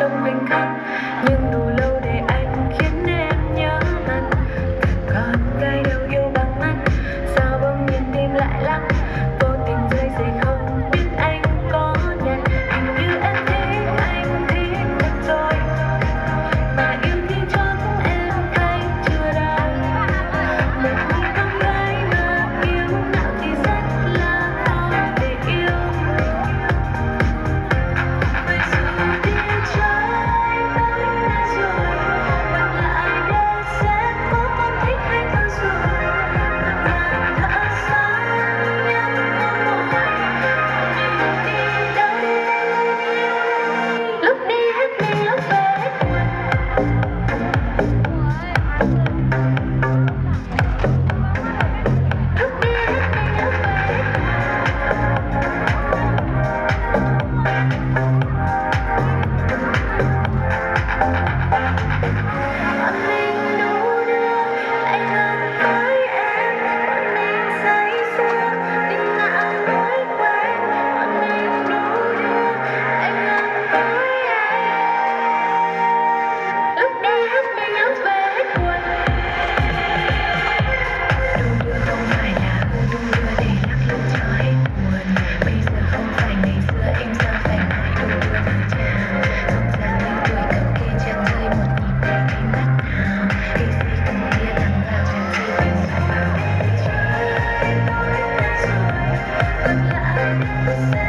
trong khoảnh khắc nhưng đủ lâu để Música